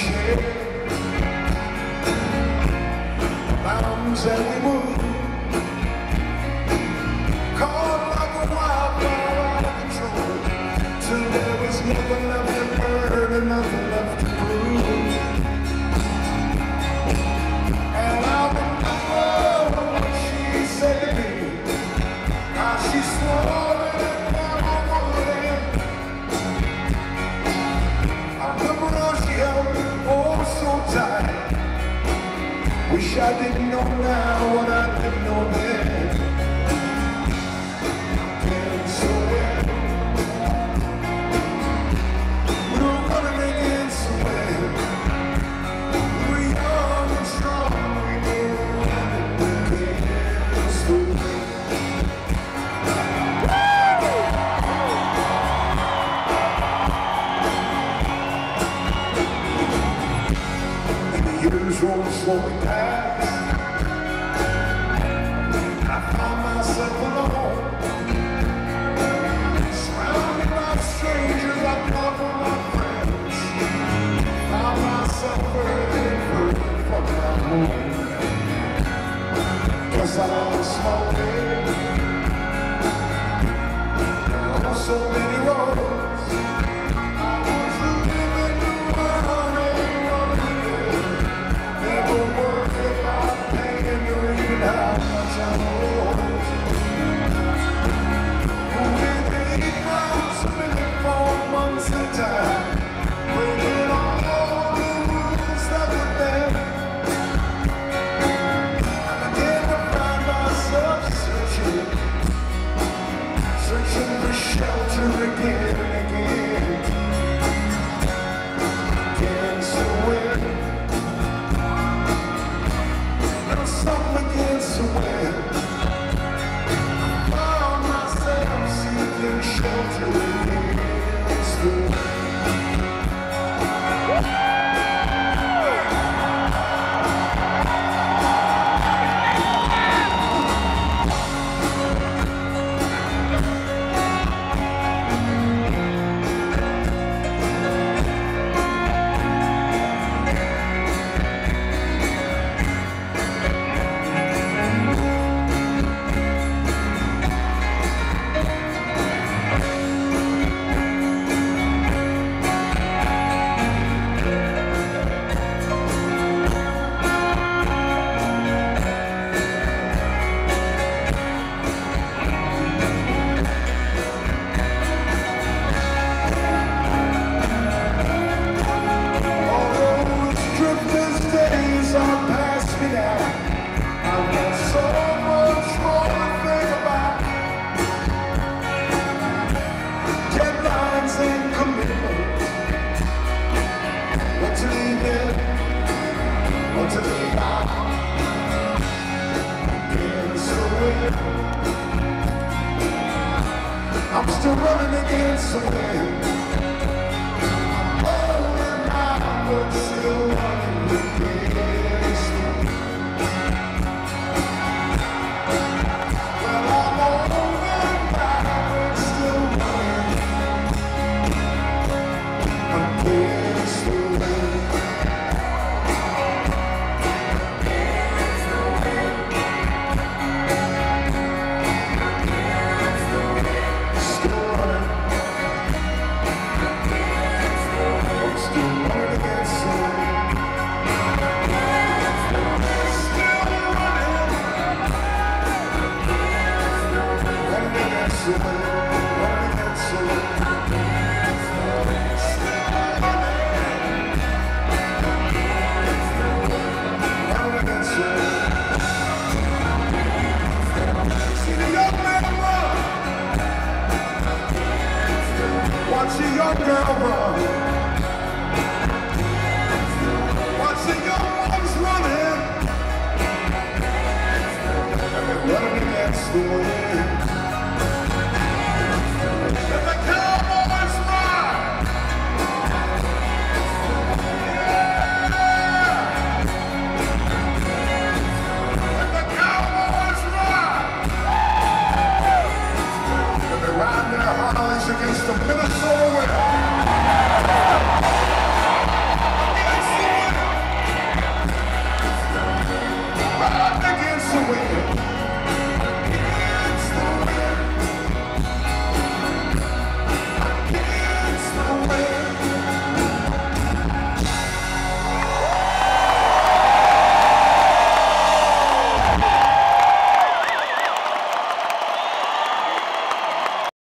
share. Bounds that we move. before we. I found myself alone, surrounded by strangers I thought were my friends. Found myself for. I'm still running against the wind. Oh, and I would still running again.